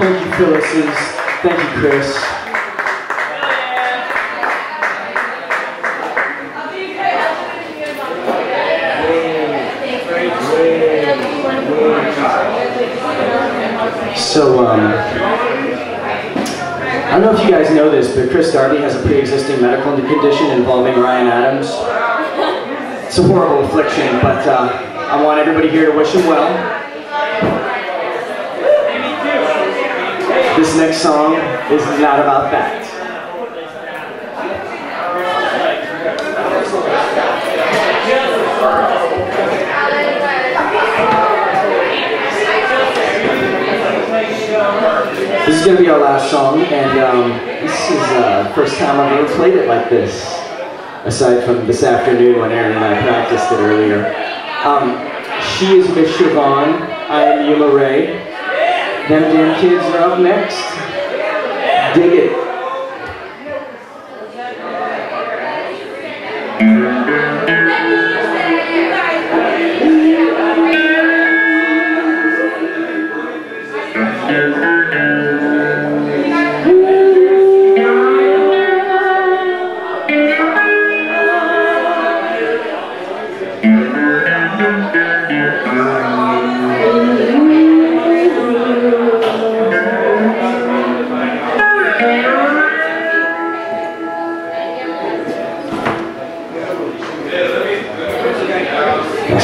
Thank you, Phyllis's. Thank you, Chris. So, um, I don't know if you guys know this, but Chris Darby has a pre-existing medical condition involving Ryan Adams. It's a horrible affliction, but uh, I want everybody here to wish him well. This next song is not about that. This is going to be our last song, and um, this is the uh, first time I've ever played it like this, aside from this afternoon when Aaron and I practiced it earlier. Um, she is Miss Shevaughn, I am Yuma Wray. Damn kids are up next. Dig it.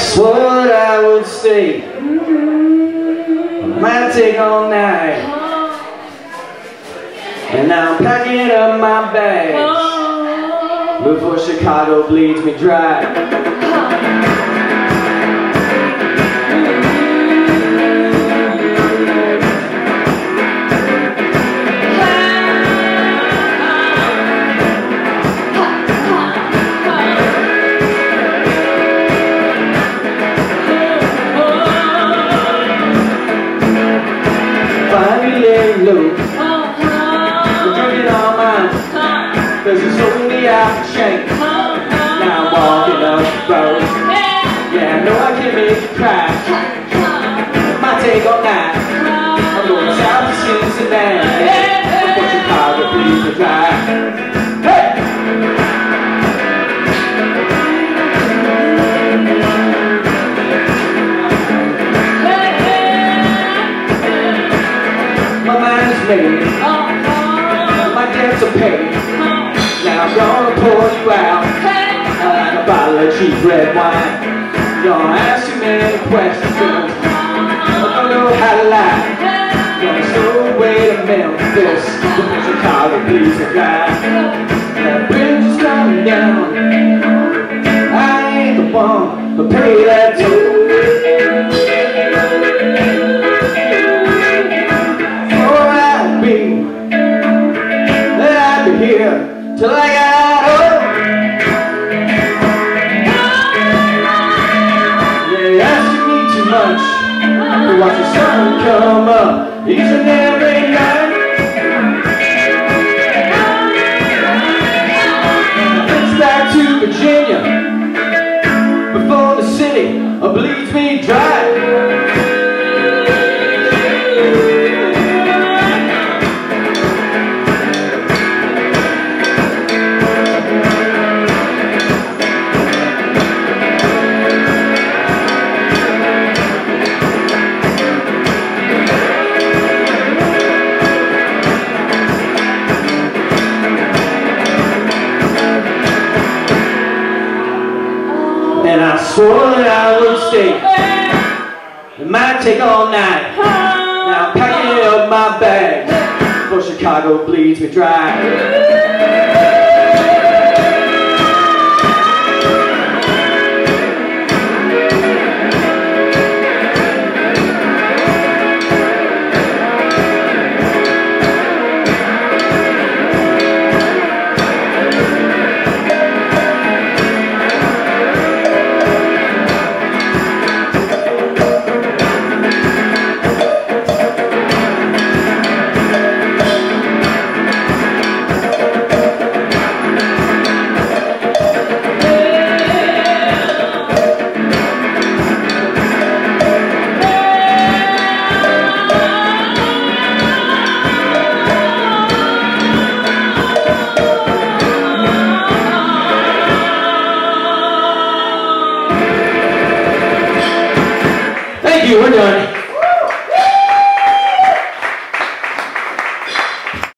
That's what I would say. Take all night. And now I'm packing up my bags before Chicago bleeds me dry. Cause you sold me out for shank. Now I'm walking up the road. Yeah, I know I can make you cry. My take all night. I'm going south to Cincinnati. Dry. Hey! My mind's made. My debts are paid. A of cheap red wine. Gonna ask you many questions. I don't know how to lie. Gonna slow away to Memphis. Before Chicago please the guy. That bridge is coming down. I ain't the one to pay that toll. Oh, here till I got come each and every night. It's back to Virginia before the city bleeds me dry. And I swore that I would stay. It might take all night. Now I'm packing up my bags before Chicago bleeds me dry. You, we're done.